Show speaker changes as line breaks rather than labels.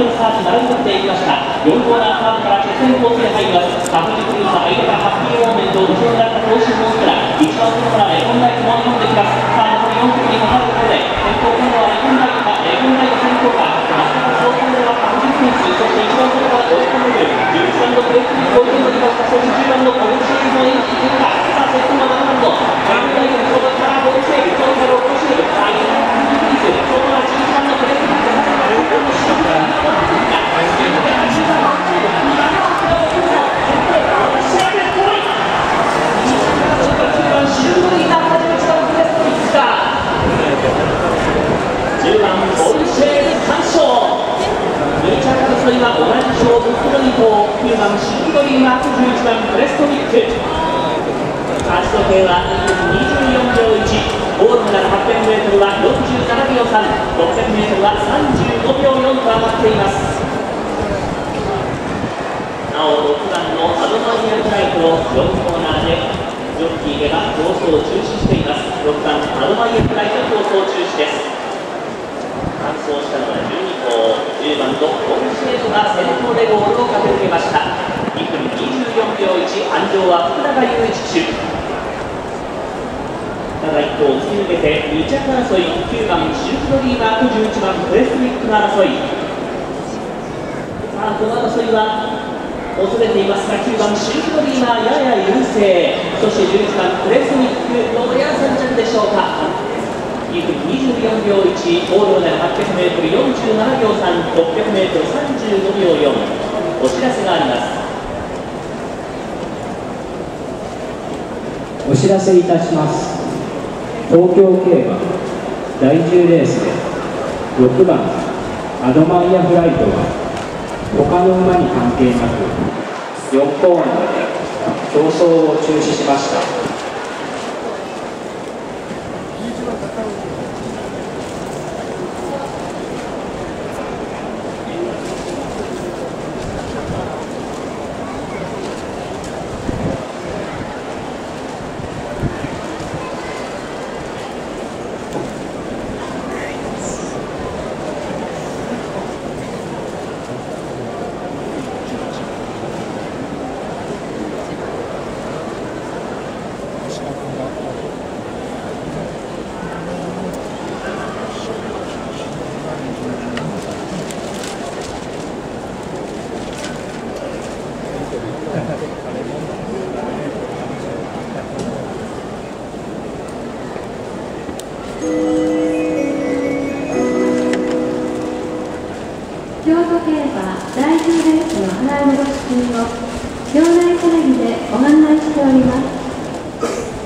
トルサーチ並び取っていきました。4コーナーカーブから直線コースに入ります。確実にさ相手がハッピーモーメント後ろになった更新モンステラ一番外からレコンダイク回り込んできますさあ残り4組にかかるところで先頭今度はレコンダイクかレコンダイク先頭か全く走行ではカフジクルーズそして一番外から追い込んでくる11番のブレックに追い込んできましたそして10番のコルシーズのエンジンいけるかさあ先頭は7番のレコンダイクの外からボルシェールその差を落としているさあ2番のカフジクルーズ外は11番のブレックに10番ボルシェール3勝2着争いは同じ勝負黒2頭9番シルドリーマーク11番プレストニック勝ち時計は24秒1ゴールまでの 800m は47秒 3600m は35秒4と上がっていますなお6番のアドバイアフライト4コーナーでジョッキーが競争を中止しています。6番アドバイアフライト競争中止です。完走したのは12頭10番のコンシェートが先頭でゴールを駆け抜けました。2分24秒1安城は福永雄一騎手ただ一頭突き抜けて2着争い9番シルクドリーマーク11番プレストリックの争い。さあこの争いは恐れていますが9番シルクドリーマーやや優勢。そして11番プレストニックのや3着でしょうか。2分24秒1ゴールまで 800m47 秒 3600m35 秒4お知らせがあります。
お知らせいたします。東京競馬第10レースで6番アドマイヤフライトは他の馬に関係なく4コーナーで競争を中止しました。
京都競馬第1レースの払い戻し金を場内テレビでご案内しております。